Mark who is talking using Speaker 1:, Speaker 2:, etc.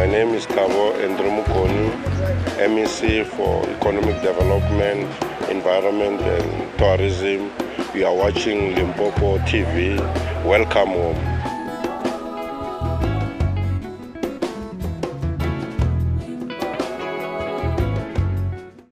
Speaker 1: My name is Tavo Endromukoni, MEC for Economic Development, Environment and Tourism. You are watching Limpopo TV. Welcome home.